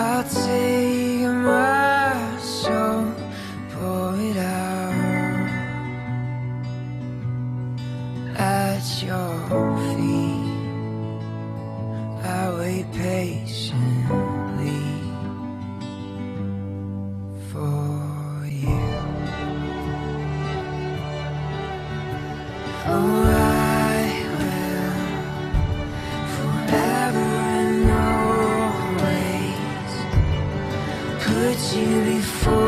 I'll take my soul, pour it out at your feet. I wait patiently. you before.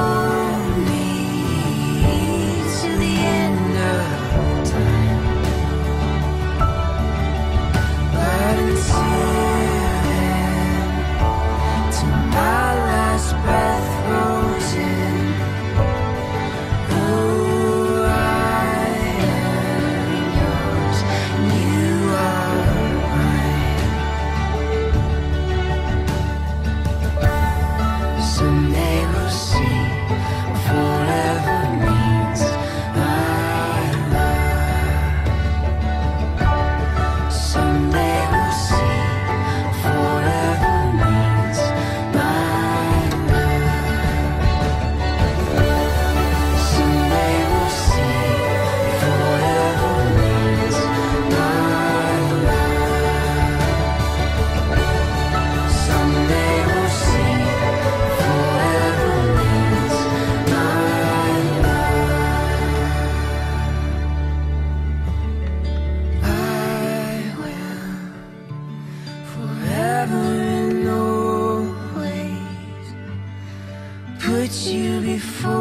it's you before.